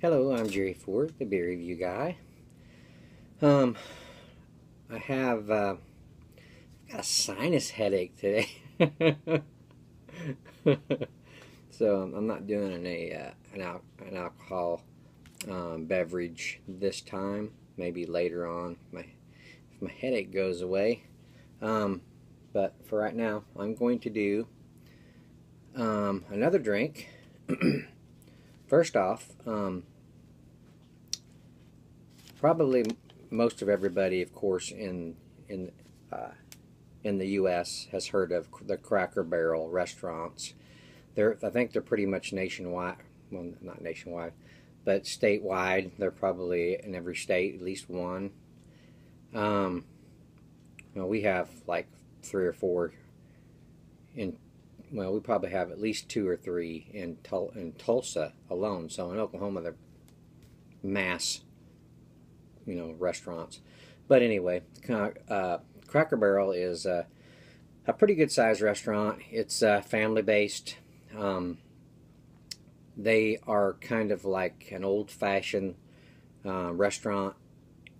Hello, I'm Jerry Fort, the beer review guy. Um, I have uh, got a sinus headache today, so I'm not doing a uh, an, al an alcohol um, beverage this time. Maybe later on, my if my headache goes away. Um, but for right now, I'm going to do um, another drink. First off, um, probably most of everybody, of course, in in uh, in the U.S. has heard of the Cracker Barrel restaurants. They're, I think they're pretty much nationwide. Well, not nationwide, but statewide. They're probably in every state, at least one. Um, well, we have like three or four in well, we probably have at least two or three in Tul in Tulsa alone. So in Oklahoma, they're mass, you know, restaurants. But anyway, uh, Cracker Barrel is a pretty good sized restaurant. It's uh, family based. Um, they are kind of like an old fashioned uh, restaurant,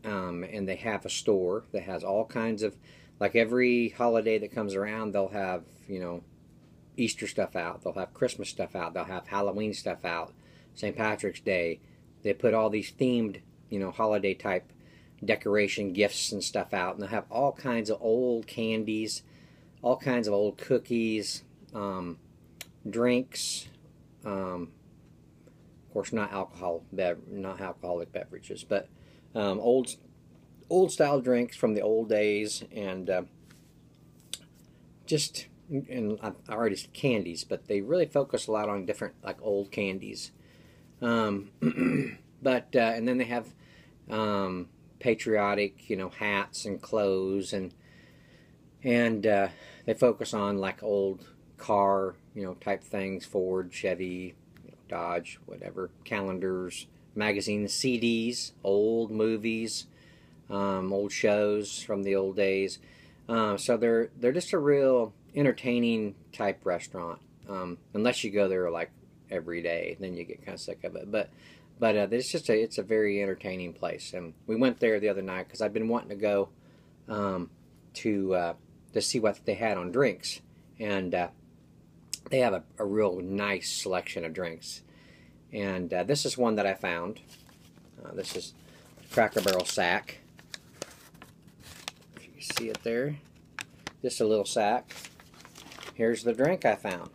um, and they have a store that has all kinds of, like every holiday that comes around, they'll have, you know, Easter stuff out. They'll have Christmas stuff out. They'll have Halloween stuff out. St. Patrick's Day. They put all these themed, you know, holiday type decoration gifts and stuff out. And they'll have all kinds of old candies, all kinds of old cookies, um, drinks. Um, of course, not alcohol, bev- not alcoholic beverages, but um, old, old style drinks from the old days, and uh, just and I already said candies, but they really focus a lot on different like old candies. Um, but uh, and then they have um, patriotic, you know, hats and clothes, and and uh, they focus on like old car, you know, type things, Ford, Chevy, Dodge, whatever, calendars, magazines, CDs, old movies, um, old shows from the old days. Uh, so they're they're just a real entertaining type restaurant. Um, unless you go there like every day, then you get kind of sick of it. But but uh, it's just a it's a very entertaining place, and we went there the other night because I've been wanting to go um, to uh, to see what they had on drinks, and uh, they have a, a, real nice selection of drinks. And uh, this is one that I found. Uh, this is Cracker Barrel sack. If you see it there, just a little sack. Here's the drink I found.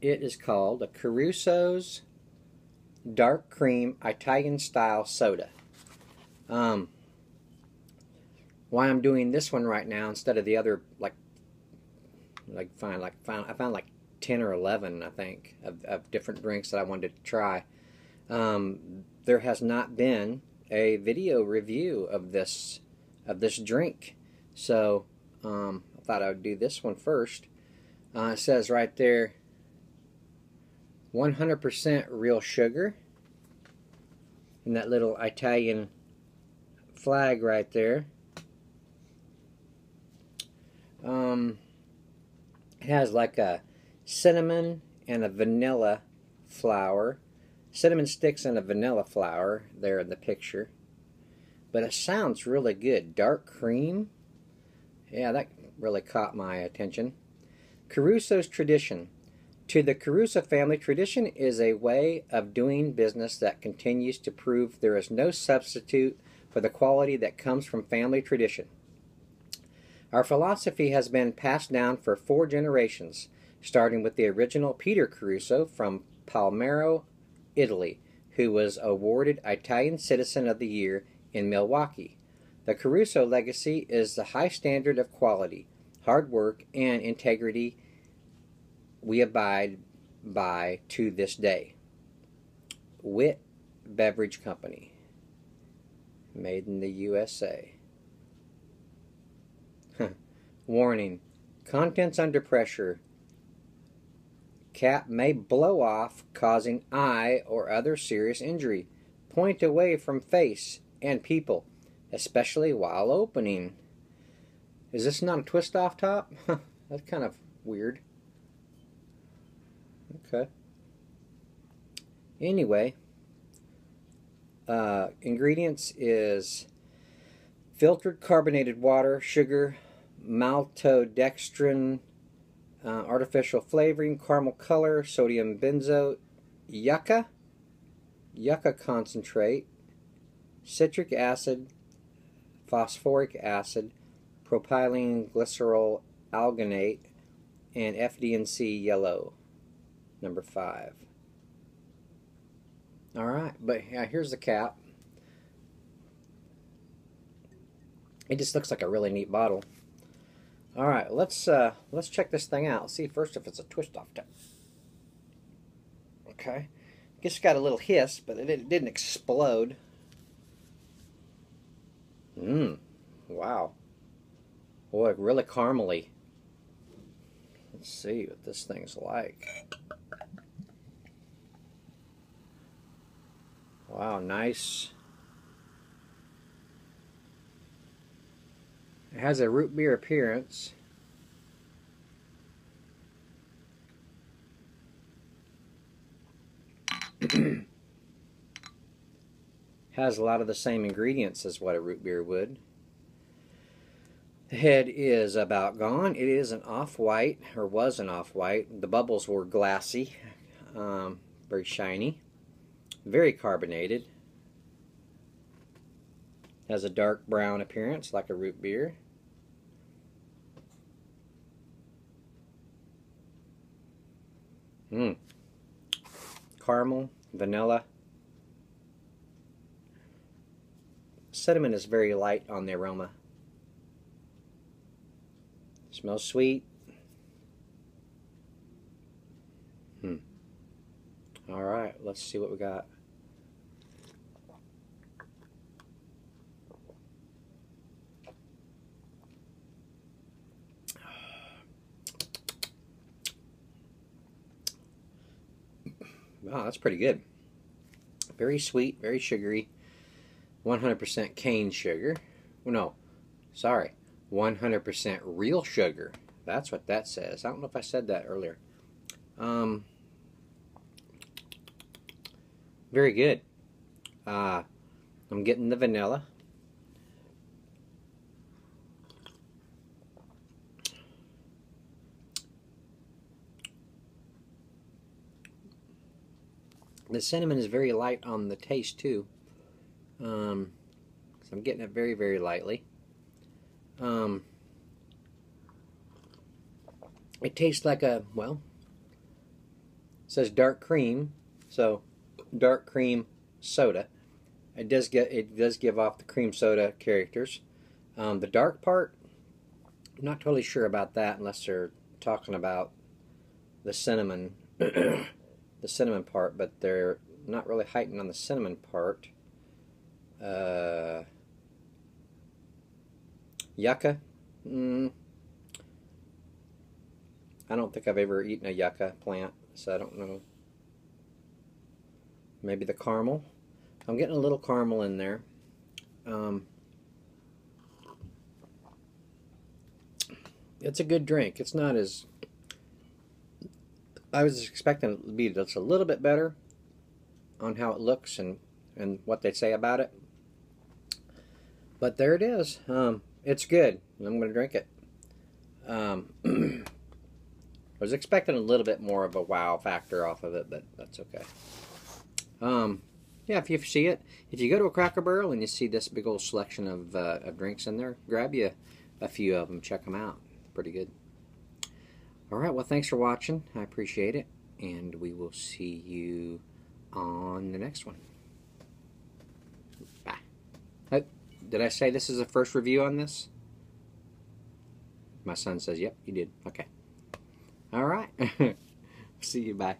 It is called a Caruso's Dark Cream Italian Style Soda. Um, why I'm doing this one right now instead of the other, like, like find like found I found like ten or eleven I think of, of different drinks that I wanted to try. Um, there has not been a video review of this of this drink. So um, I thought I would do this one first. Uh, it says right there 100% real sugar. And that little Italian flag right there. Um, it has like a cinnamon and a vanilla flower. Cinnamon sticks and a vanilla flower there in the picture. But it sounds really good. Dark cream yeah, that really caught my attention. Caruso's Tradition. To the Caruso family, tradition is a way of doing business that continues to prove there is no substitute for the quality that comes from family tradition. Our philosophy has been passed down for four generations, starting with the original Peter Caruso from Palermo, Italy, who was awarded Italian Citizen of the Year in Milwaukee. The Caruso legacy is the high standard of quality, hard work, and integrity we abide by to this day. Wit Beverage Company, made in the USA. Warning Contents under pressure. Cap may blow off, causing eye or other serious injury. Point away from face and people especially while opening. Is this not a twist off top? That's kind of weird. Okay. Anyway, uh, ingredients is filtered carbonated water, sugar, maltodextrin, uh, artificial flavoring, caramel color, sodium benzoate, yucca, yucca concentrate, citric acid, phosphoric acid, propylene glycerol alginate, and FD&C yellow, number five. All right, but yeah, here's the cap. It just looks like a really neat bottle. All right, let's uh, let's check this thing out. See first if it's a twist off tip. Okay, it got a little hiss, but it didn't explode. Mmm, wow. Boy, really caramely. Let's see what this thing's like. Wow, nice. It has a root beer appearance. has a lot of the same ingredients as what a root beer would. The head is about gone. It is an off-white, or was an off-white. The bubbles were glassy, um, very shiny, very carbonated. Has a dark brown appearance like a root beer. Mmm. Caramel, vanilla. Cinnamon is very light on the aroma. Smells sweet. Hmm. All right, let's see what we got. Wow, that's pretty good. Very sweet, very sugary. 100% cane sugar. No, sorry. 100% real sugar. That's what that says. I don't know if I said that earlier. Um, very good. Uh, I'm getting the vanilla. The cinnamon is very light on the taste too. Um, so I'm getting it very, very lightly. Um, it tastes like a, well, says dark cream, so dark cream soda. It does get it does give off the cream soda characters. Um, the dark part, I'm not totally sure about that unless they're talking about the cinnamon the cinnamon part, but they're not really heightened on the cinnamon part. Uh, yucca. Mm, I don't think I've ever eaten a yucca plant, so I don't know. Maybe the caramel. I'm getting a little caramel in there. Um, it's a good drink. It's not as I was expecting it to be just a little bit better on how it looks and, and what they say about it. But there it is. Um, it's good. I'm going to drink it. Um, I was expecting a little bit more of a wow factor off of it, but that's okay. Um, yeah, if you see it, if you go to a Cracker Barrel and you see this big old selection of, uh, of drinks in there, grab you a few of them. Check them out. Pretty good. Alright, well, thanks for watching. I appreciate it. And we will see you on the next one. Bye. Oh, did I say this is the first review on this? My son says, yep, you did. Okay. Alright. see you. Bye.